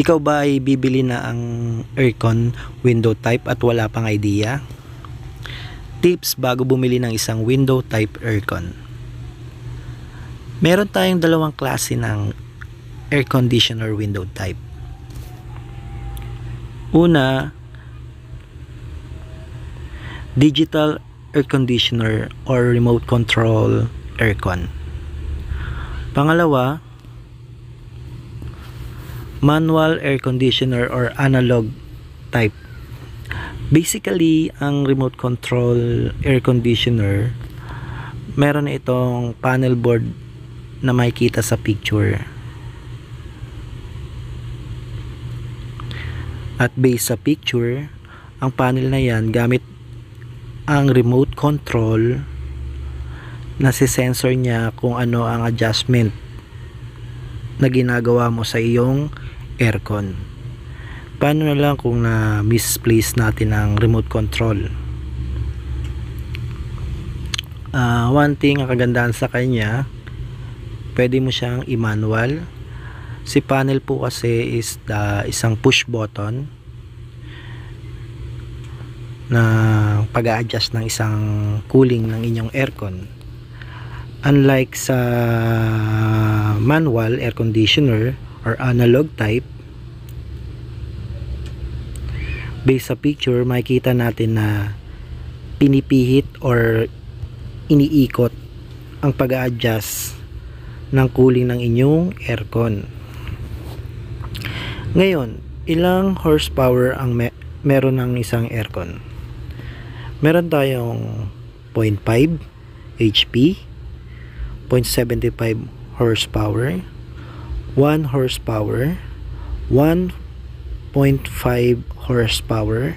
Ikaw ba ay bibili na ang aircon window type at wala pang idea? Tips bago bumili ng isang window type aircon. Meron tayong dalawang klase ng air conditioner window type. Una, digital air conditioner or remote control aircon. Pangalawa, manual air conditioner or analog type. Basically, ang remote control air conditioner meron itong panel board na makikita sa picture. At based sa picture, ang panel na yan gamit ang remote control na si sensor niya kung ano ang adjustment na ginagawa mo sa iyong aircon. Paano na lang kung na misplace natin ang remote control? Uh, one thing ang kagandahan sa kanya, pwede mo siyang i-manual. Si panel po kasi is the isang push button na pag-a-adjust ng isang cooling ng inyong aircon. Unlike sa manual air conditioner, or analog type based sa picture makikita natin na pinipihit or iniikot ang pag adjust ng cooling ng inyong aircon. Ngayon ilang horsepower ang me meron ng isang aircon? Meron tayong 0.5 HP 0.75 horsepower 1 horsepower 1.5 horsepower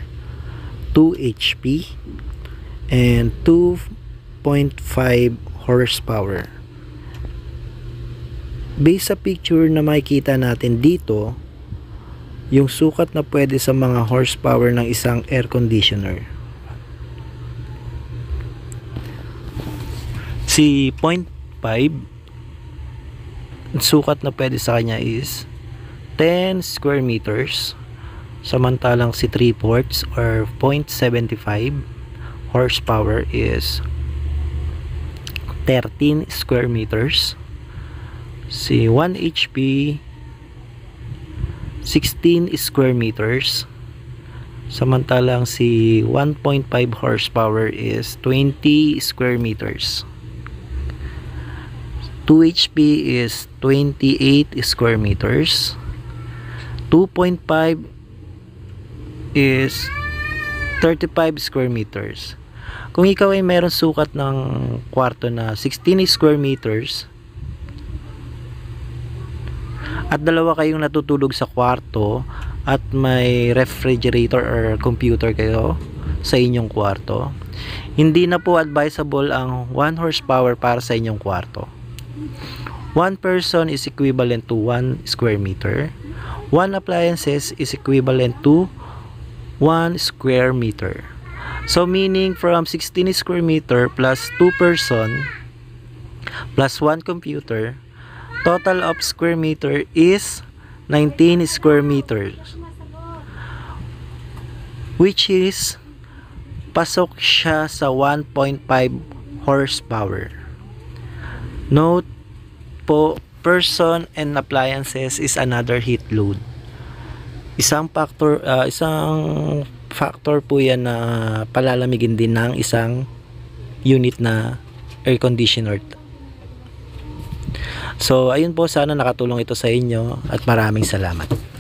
2 HP and 2.5 horsepower. Based sa picture na makikita natin dito yung sukat na pwede sa mga horsepower ng isang air conditioner. Si 0.5 sukat na pwede sa kanya is 10 square meters samantalang si 3 ports or 0.75 horsepower is 13 square meters. Si 1 HP 16 square meters samantalang si 1.5 horsepower is 20 square meters 2 HP is 28 square meters. 2.5 is 35 square meters. Kung ikaw ay meron sukat ng kwarto na 16 square meters at dalawa kayong natutulog sa kwarto at may refrigerator or computer kayo sa inyong kwarto hindi na po advisable ang 1 horsepower para sa inyong kwarto One person is equivalent to 1 square meter. One appliances is equivalent to 1 square meter. So meaning from 16 square meter plus 2 person plus 1 computer, total of square meter is 19 square meters. Which is pasok siya sa 1.5 horsepower. Note po, person and appliances is another heat load. Isang factor, uh, isang factor po yan na palalamigin din ng isang unit na air conditioner. So, ayun po, sana nakatulong ito sa inyo at maraming salamat.